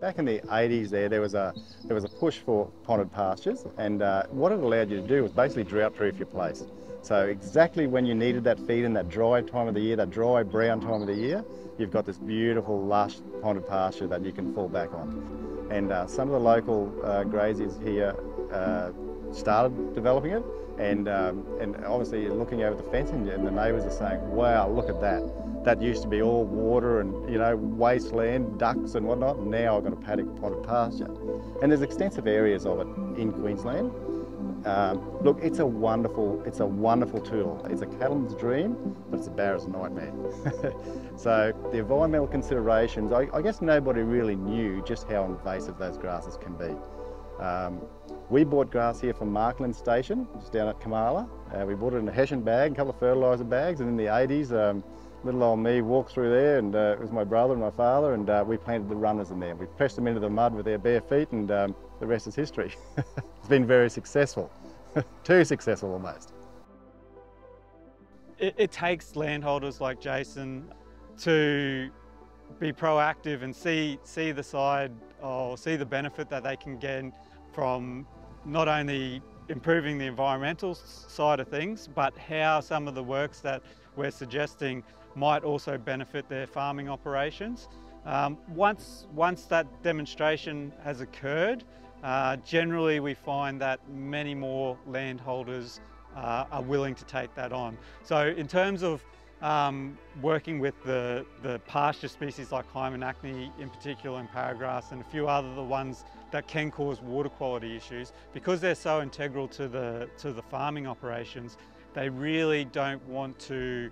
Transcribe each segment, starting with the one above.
Back in the 80s there, there was a, there was a push for ponded pastures and uh, what it allowed you to do was basically drought-proof your place. So exactly when you needed that feed in that dry time of the year, that dry brown time of the year, you've got this beautiful lush ponded pasture that you can fall back on. And uh, some of the local uh, graziers here uh, started developing it and, um, and obviously you're looking over the fence and the neighbours are saying, wow, look at that that used to be all water and you know wasteland, ducks and whatnot. And now I've got a paddock ponded pasture, and there's extensive areas of it in Queensland. Um, look, it's a wonderful, it's a wonderful tool. It's a cattleman's dream, but it's a barra's nightmare. so the environmental considerations, I, I, guess nobody really knew just how invasive those grasses can be. Um, we bought grass here from Markland Station, just down at Koumala. Uh, we bought it in a hessian bag, a couple of fertiliser bags, and in the 80s, um, little old me walked through there and uh, it was my brother and my father and uh, we planted the runners in there. We pressed them into the mud with their bare feet and um, the rest is history. it's been very successful, too successful almost. It, it takes landholders like Jason to be proactive and see, see the side or see the benefit that they can get from not only improving the environmental side of things, but how some of the works that we're suggesting might also benefit their farming operations. Um, once, once that demonstration has occurred, uh, generally we find that many more landholders uh, are willing to take that on. So in terms of um, working with the, the pasture species like Hymenachne in particular and paragrass and a few other the ones that can cause water quality issues, because they're so integral to the, to the farming operations, they really don't want to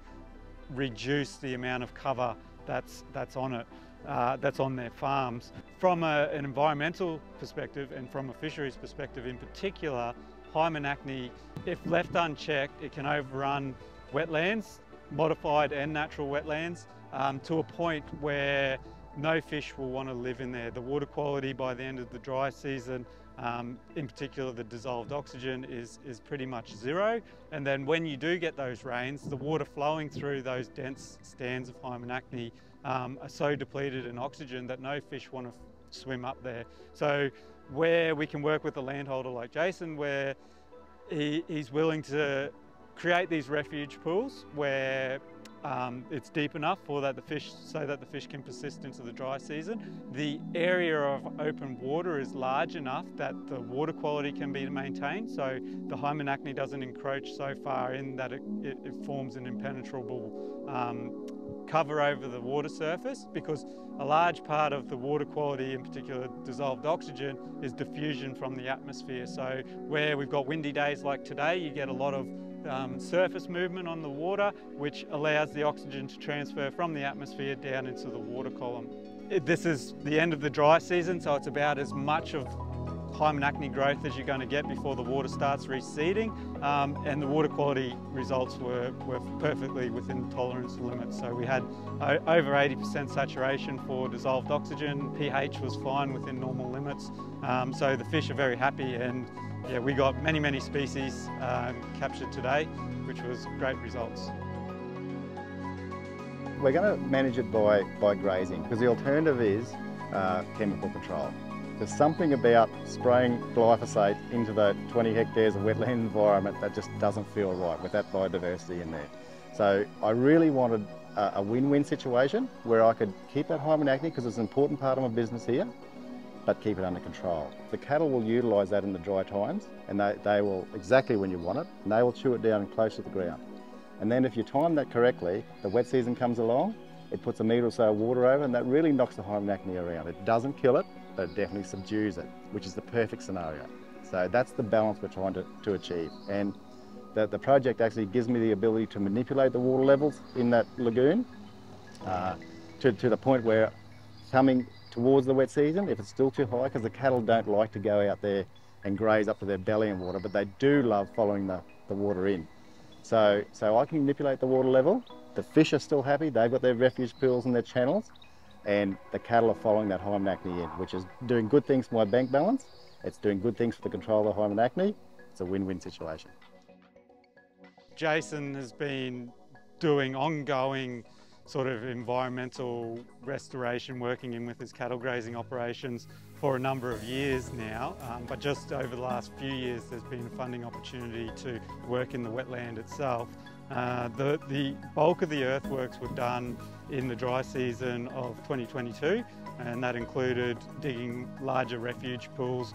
reduce the amount of cover that's, that's on it, uh, that's on their farms. From a, an environmental perspective and from a fisheries perspective in particular, Hymenachne, if left unchecked, it can overrun wetlands, modified and natural wetlands, um, to a point where no fish will want to live in there. The water quality by the end of the dry season um, in particular, the dissolved oxygen is, is pretty much zero. And then when you do get those rains, the water flowing through those dense stands of Hymenachne um, are so depleted in oxygen that no fish want to swim up there. So where we can work with a landholder like Jason, where he, he's willing to create these refuge pools where um, it's deep enough for that the fish, so that the fish can persist into the dry season. The area of open water is large enough that the water quality can be maintained, so the hymenachne doesn't encroach so far in that it, it, it forms an impenetrable um, cover over the water surface because a large part of the water quality, in particular dissolved oxygen, is diffusion from the atmosphere. So where we've got windy days like today, you get a lot of um, surface movement on the water, which allows the oxygen to transfer from the atmosphere down into the water column. This is the end of the dry season, so it's about as much of Hymenachne growth as you're going to get before the water starts receding um, and the water quality results were, were perfectly within tolerance limits. So we had over 80% saturation for dissolved oxygen, pH was fine within normal limits, um, so the fish are very happy and yeah, we got many, many species um, captured today, which was great results. We're going to manage it by, by grazing because the alternative is uh, chemical control. There's something about spraying glyphosate into the 20 hectares of wetland environment that just doesn't feel right with that biodiversity in there. So I really wanted a win-win situation where I could keep that hymenachne because it's an important part of my business here, but keep it under control. The cattle will utilise that in the dry times and they, they will, exactly when you want it, and they will chew it down close to the ground. And then if you time that correctly, the wet season comes along, it puts a metre or so of water over and that really knocks the hymenachne around. It doesn't kill it, definitely subdues it, which is the perfect scenario. So that's the balance we're trying to, to achieve. And the, the project actually gives me the ability to manipulate the water levels in that lagoon uh, to, to the point where coming towards the wet season if it's still too high because the cattle don't like to go out there and graze up to their belly in water, but they do love following the, the water in. So, so I can manipulate the water level. The fish are still happy. They've got their refuge pools and their channels and the cattle are following that hymenachne in, which is doing good things for my bank balance. It's doing good things for the control of the hymenachne. It's a win-win situation. Jason has been doing ongoing sort of environmental restoration working in with his cattle grazing operations for a number of years now, um, but just over the last few years there's been a funding opportunity to work in the wetland itself. Uh, the, the bulk of the earthworks were done in the dry season of 2022 and that included digging larger refuge pools,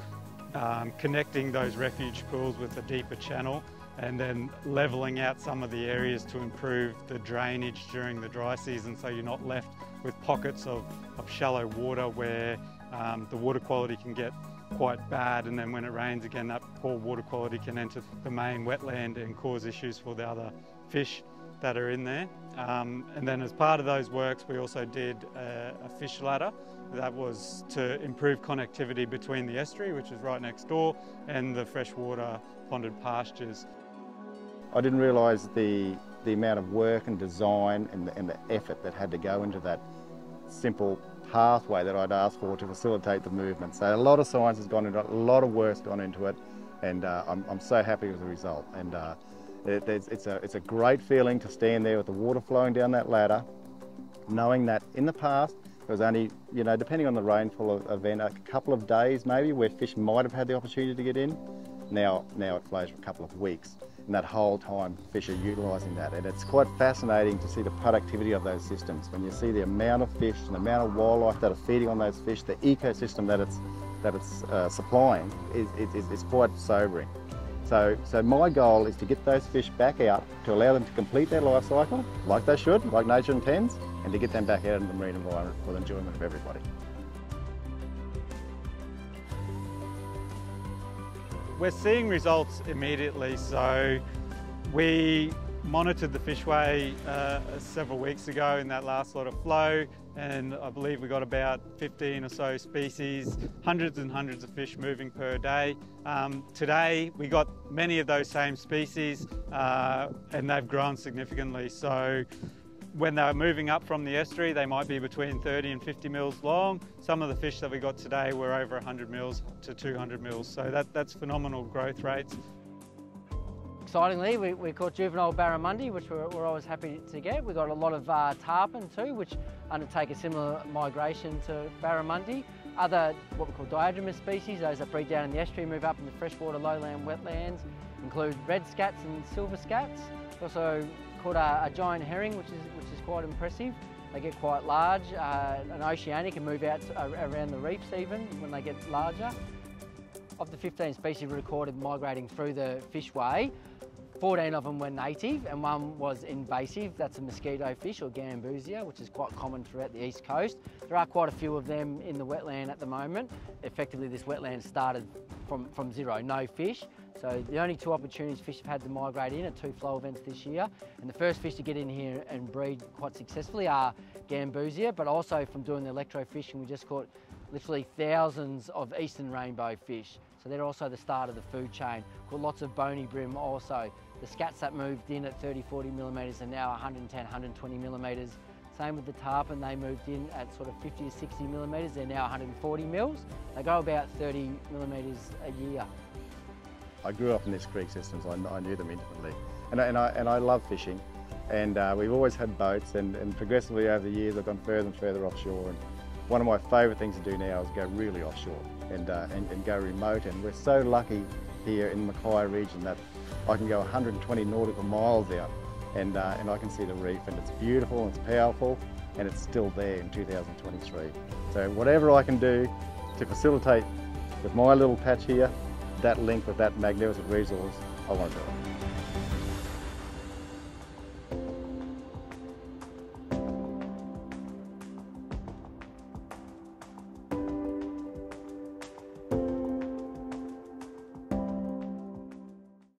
um, connecting those refuge pools with a deeper channel and then levelling out some of the areas to improve the drainage during the dry season so you're not left with pockets of, of shallow water where um, the water quality can get quite bad and then when it rains again that poor water quality can enter the main wetland and cause issues for the other fish that are in there. Um, and then as part of those works we also did a, a fish ladder that was to improve connectivity between the estuary which is right next door and the freshwater ponded pastures. I didn't realise the, the amount of work and design and the, and the effort that had to go into that simple pathway that I'd asked for to facilitate the movement. So a lot of science has gone into it, a lot of work's gone into it, and uh, I'm, I'm, so happy with the result. And uh, it, it's, a, it's a great feeling to stand there with the water flowing down that ladder, knowing that in the past it was only, you know, depending on the rainfall event, a couple of days maybe where fish might have had the opportunity to get in. Now, now it flows for a couple of weeks and that whole time fish are utilising that. And it's quite fascinating to see the productivity of those systems. When you see the amount of fish and the amount of wildlife that are feeding on those fish, the ecosystem that it's, that it's uh, supplying is, is, is quite sobering. So, so my goal is to get those fish back out to allow them to complete their life cycle, like they should, like nature intends, and to get them back out into the marine environment for the enjoyment of everybody. We're seeing results immediately. So we monitored the fishway uh, several weeks ago in that last lot of flow and I believe we got about 15 or so species, hundreds and hundreds of fish moving per day. Um, today we got many of those same species uh, and they've grown significantly. So when they're moving up from the estuary, they might be between 30 and 50 mils long. Some of the fish that we got today were over 100 mils to 200 mils. So that, that's phenomenal growth rates. Excitingly, we, we caught juvenile barramundi, which we're, we're, always happy to get. We've got a lot of uh, tarpon too, which undertake a similar migration to barramundi. Other, what we call diadromous species, those that breed down in the estuary, move up in the freshwater lowland wetlands, include red scats and silver scats. Also caught a, a, giant herring, which is, which is quite impressive. They get quite large. Uh, an oceanic and move out to, uh, around the reefs even when they get larger. Of the 15 species recorded migrating through the fishway, 14 of them were native and one was invasive. That's a mosquito fish or gambusia, which is quite common throughout the east coast. There are quite a few of them in the wetland at the moment. Effectively, this wetland started from, from zero, no fish. So the only two opportunities fish have had to migrate in are two flow events this year. And the first fish to get in here and breed quite successfully are gambusia, but also from doing the electrofishing, we just caught literally thousands of eastern rainbow fish. So they're also the start of the food chain. Caught lots of bony bream also. The scats that moved in at 30, 40 millimetres are now 110, 120 millimetres. Same with the tarpon, they moved in at sort of 50 to 60 millimetres, they're now 140 mils. They go about 30 millimetres a year. I grew up in this creek system, so I, I knew them intimately. And I, and I, and I love fishing, and uh, we've always had boats, and, and progressively over the years I've gone further and further offshore. And one of my favourite things to do now is go really offshore and, uh, and, and go remote, and we're so lucky here in the Mackay region that I can go 120 nautical miles out and, uh, and I can see the reef and it's beautiful and it's powerful and it's still there in 2023. So whatever I can do to facilitate with my little patch here, that link with that magnificent resource, I want to do it.